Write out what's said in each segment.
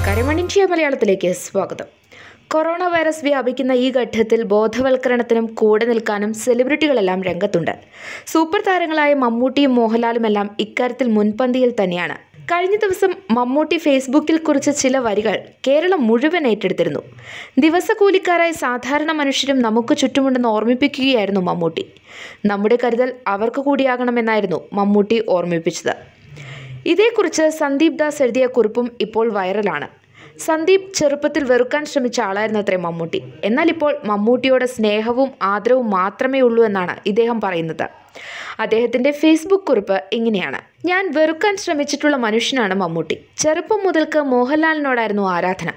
നമസ്കാരം. വൺ മലയാളത്തിലേക്ക് സ്വാഗതം. കൊറോണ വൈറസ് വ്യാപിക്കുന്ന ഈ ഘട്ടത്തിൽ ബോധവൽക്കരണത്തിനും കൂടെ നിൽക്കാനും സെലിബ്രിറ്റികളെല്ലാം രംഗത്തുണ്ട്. സൂപ്പർ താരങ്ങളായ മമ്മൂട്ടിയും മോഹൻലാലും എല്ലാം ഇക്കാര്യത്തിൽ മുൻപന്തിയിൽ തന്നെയാണ്. കഴിഞ്ഞ ദിവസം മമ്മൂട്ടി ഫേസ്ബുക്കിൽ കുറിച്ച ചില വരികൾ കേരളം മുഴുവൻ ഏറ്റെടുത്തിരുന്നു. ദിവസക്കൂലിക്കാരായ സാധാരണ മനുഷ്യരും നമുക്ക് ചുറ്റുമുണ്ടെന്ന് ഓർമ്മിപ്പിക്കുകയായിരുന്നു മമ്മൂട്ടി. നമ്മുടെ കരുതൽ അവർക്ക് കൂടിയാകണമെന്നായിരുന്നു മമ്മൂട്ടി ഓർമ്മിപ്പിച്ചത്. ഇതേക്കുറിച്ച് സന്ദീപ് ദാസ് എഴുതിയ കുറിപ്പും ഇപ്പോൾ വൈറലാണ്. സന്ദീപ് ചെറുപ്പത്തിൽ വെറുക്കാൻ ശ്രമിച്ച ആളായിരുന്നത്രേ മമ്മൂട്ടി. എന്നാൽ ഇപ്പോൾ മമ്മൂട്ടിയോട് സ്നേഹവും ആദരവും മാത്രമേ ഉള്ളൂ എന്നാണ് ഇദ്ദേഹം പറയുന്നത്. അദ്ദേഹത്തിന്റെ ഫേസ്ബുക്ക് കുറിപ്പ് ഇങ്ങനെയാണ്. ഞാൻ വെറുക്കാൻ ശ്രമിച്ചിട്ടുള്ള മനുഷ്യനാണ് മമ്മൂട്ടി. ചെറുപ്പം മുതൽക്ക് മോഹൻലാലിനോടായിരുന്നു ആരാധന.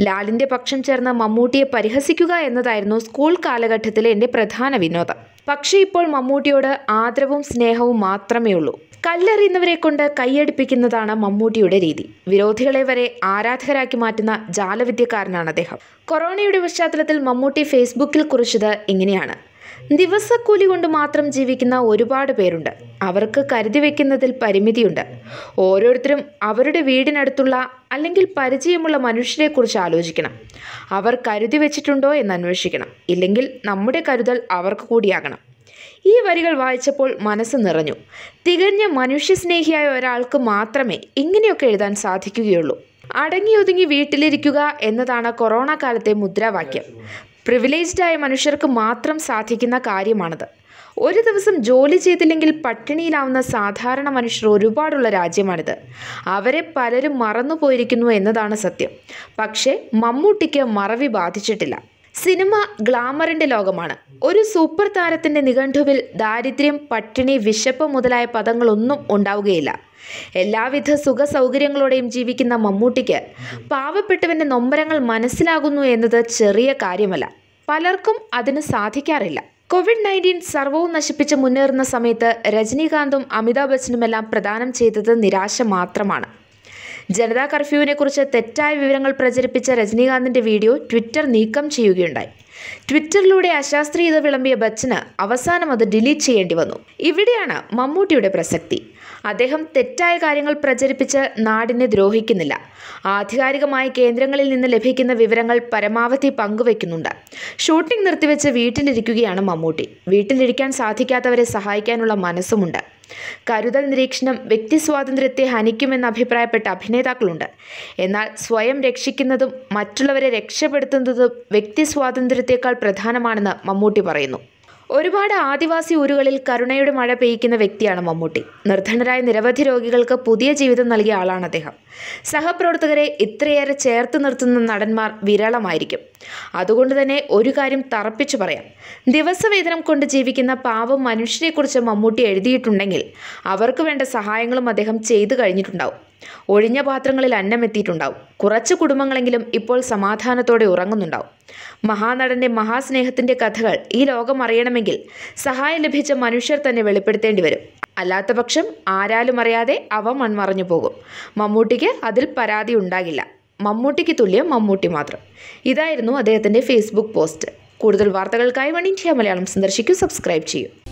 ലാലിന്റെ പക്ഷം ചേർന്ന് മമ്മൂട്ടിയെ പരിഹസിക്കുക എന്നതായിരുന്നു സ്കൂൾ കാലഘട്ടത്തിലെ എന്റെ പ്രധാന വിനോദം. പക്ഷേ ഇപ്പോൾ മമ്മൂട്ടിയോട് ആദരവും സ്നേഹവും മാത്രമേ ഉള്ളൂ. കല്ലെറിയുന്നവരെ കൊണ്ട് കൈയടിപ്പിക്കുന്നതാണ് മമ്മൂട്ടിയുടെ രീതി. വിരോധികളെ വരെ ആരാധകരാക്കി മാറ്റുന്ന ജാലവിദ്യക്കാരനാണ് അദ്ദേഹം. കൊറോണയുടെ പശ്ചാത്തലത്തിൽ മമ്മൂട്ടി ഫേസ്ബുക്കിൽ കുറിച്ചത് ഇങ്ങനെയാണ്. ദിവസക്കൂലി കൊണ്ട് മാത്രം ജീവിക്കുന്ന ഒരുപാട് പേരുണ്ട്. അവർക്ക് കരുതി വെക്കുന്നതിൽ പരിമിതിയുണ്ട്. ഓരോരുത്തരും അവരുടെ വീടിനടുത്തുള്ള അല്ലെങ്കിൽ പരിചയമുള്ള മനുഷ്യരെക്കുറിച്ച് ആലോചിക്കണം. അവർ കരുതി വെച്ചിട്ടുണ്ടോ എന്ന് അന്വേഷിക്കണം. ഇല്ലെങ്കിൽ നമ്മുടെ കരുതൽ അവർക്ക് കൂടിയാകണം. ഈ വരികൾ വായിച്ചപ്പോൾ മനസ്സ് നിറഞ്ഞു. തികഞ്ഞ മനുഷ്യസ്നേഹിയായ ഒരാൾക്ക് മാത്രമേ ഇങ്ങനെയൊക്കെ എഴുതാൻ സാധിക്കുകയുള്ളൂ. അടങ്ങി ഒതുങ്ങി വീട്ടിലിരിക്കുക എന്നതാണ് കൊറോണ കാലത്തെ മുദ്രാവാക്യം. പ്രിവിലേജ്ഡ് ആയ മനുഷ്യർക്ക് മാത്രം സാധിക്കുന്ന കാര്യമാണത്. ഒരു ദിവസം ജോലി ചെയ്തില്ലെങ്കിൽ പട്ടിണിയിലാവുന്ന സാധാരണ മനുഷ്യർ ഒരുപാടുള്ള രാജ്യമാണിത്. അവരെ പലരും മറന്നുപോയിരിക്കുന്നു എന്നതാണ് സത്യം. പക്ഷേ മമ്മൂട്ടിക്ക് മറവി ബാധിച്ചിട്ടില്ല. സിനിമ ഗ്ലാമറിന്റെ ലോകമാണ്. ഒരു സൂപ്പർ താരത്തിന്റെ നിഘണ്ടുവിൽ ദാരിദ്ര്യം പട്ടിണി വിശപ്പ് മുതലായ പദങ്ങളൊന്നും ഉണ്ടാവുകയില്ല. എല്ലാവിധ സുഖ സൗകര്യങ്ങളോടെയും ജീവിക്കുന്ന മമ്മൂട്ടിക്ക് പാവപ്പെട്ടവന്റെ നൊമ്പരങ്ങൾ മനസ്സിലാകുന്നു എന്നത് ചെറിയ കാര്യമല്ല. പലർക്കും അതിന് സാധിക്കാറില്ല. കോവിഡ് നയന്റീൻ സർവവും നശിപ്പിച്ച് മുന്നേറുന്ന സമയത്ത് രജനീകാന്തും അമിതാഭ് ബച്ചനുമെല്ലാം പ്രദാനം ചെയ്തത് നിരാശ മാത്രമാണ്. ജനതാ കർഫ്യൂവിനെക്കുറിച്ച് തെറ്റായ വിവരങ്ങൾ പ്രചരിപ്പിച്ച രജനീകാന്തിന്റെ വീഡിയോ ട്വിറ്റർ നീക്കം ചെയ്യുകയുണ്ടായി. ട്വിറ്ററിലൂടെ അശാസ്ത്രീയത വിളമ്പിയ ബച്ചന് അവസാനം അത് ഡിലീറ്റ് ചെയ്യേണ്ടി വന്നു. ഇവിടെയാണ് മമ്മൂട്ടിയുടെ പ്രസക്തി. അദ്ദേഹം തെറ്റായ കാര്യങ്ങൾ പ്രചരിപ്പിച്ച് നാടിനെ ദ്രോഹിക്കുന്നില്ല. ആധികാരികമായി കേന്ദ്രങ്ങളിൽ നിന്ന് ലഭിക്കുന്ന വിവരങ്ങൾ പരമാവധി പങ്കുവെക്കുന്നുണ്ട് ഷൂട്ടിംഗ് നിർത്തിവെച്ച് വീട്ടിലിരിക്കുകയാണ് മമ്മൂട്ടി. വീട്ടിലിരിക്കാൻ സാധിക്കാത്തവരെ സഹായിക്കാനുള്ള മനസ്സുമുണ്ട്. കരുതൽ നിരീക്ഷണം വ്യക്തി സ്വാതന്ത്ര്യത്തെ ഹനിക്കുമെന്ന് അഭിപ്രായപ്പെട്ട അഭിനേതാക്കളുണ്ട്. എന്നാൽ സ്വയം രക്ഷിക്കുന്നതും മറ്റുള്ളവരെ രക്ഷപ്പെടുത്തുന്നതും വ്യക്തി സ്വാതന്ത്ര്യത്തെക്കാൾ പ്രധാനമാണെന്ന് മമ്മൂട്ടി പറയുന്നു. ഒരുപാട് ആദിവാസി ഊരുകളിൽ കരുണയുടെ മഴ പെയ്യിക്കുന്ന വ്യക്തിയാണ് മമ്മൂട്ടി. നിർധനരായ നിരവധി രോഗികൾക്ക് പുതിയ ജീവിതം നൽകിയ ആളാണ് അദ്ദേഹം. സഹപ്രവർത്തകരെ ഇത്രയേറെ ചേർത്ത് നിർത്തുന്ന നടന്മാർ വിരളമായിരിക്കും. അതുകൊണ്ട് തന്നെ ഒരു കാര്യം തറപ്പിച്ചു പറയാം. ദിവസവേതനം കൊണ്ട് ജീവിക്കുന്ന പാവം മനുഷ്യരെക്കുറിച്ച് മമ്മൂട്ടി എഴുതിയിട്ടുണ്ടെങ്കിൽ അവർക്ക് വേണ്ട സഹായങ്ങളും അദ്ദേഹം ചെയ്തു കഴിഞ്ഞിട്ടുണ്ടാവും. ഒഴിഞ്ഞ പാത്രങ്ങളിൽ അന്നം എത്തിയിട്ടുണ്ടാവും. കുറച്ച് കുടുംബങ്ങളെങ്കിലും ഇപ്പോൾ സമാധാനത്തോടെ ഉറങ്ങുന്നുണ്ടാവും. മഹാനടന്റെ മഹാസ്നേഹത്തിന്റെ കഥകൾ ഈ ലോകം അറിയണമെങ്കിൽ സഹായം ലഭിച്ച മനുഷ്യർ തന്നെ വെളിപ്പെടുത്തേണ്ടി വരും. അല്ലാത്തപക്ഷം ആരാലും അറിയാതെ അവ മൺമറഞ്ഞു പോകും. മമ്മൂട്ടിക്ക് അതിൽ പരാതി ഉണ്ടാകില്ല. മമ്മൂട്ടിക്ക് തുല്യം മമ്മൂട്ടി മാത്രം. ഇതായിരുന്നു അദ്ദേഹത്തിന്റെ ഫേസ്ബുക്ക് പോസ്റ്റ്. കൂടുതൽ വാർത്തകൾക്കായി വൺ ഇന്ത്യ മലയാളം സന്ദർശിക്കൂ സബ്സ്ക്രൈബ് ചെയ്യൂ.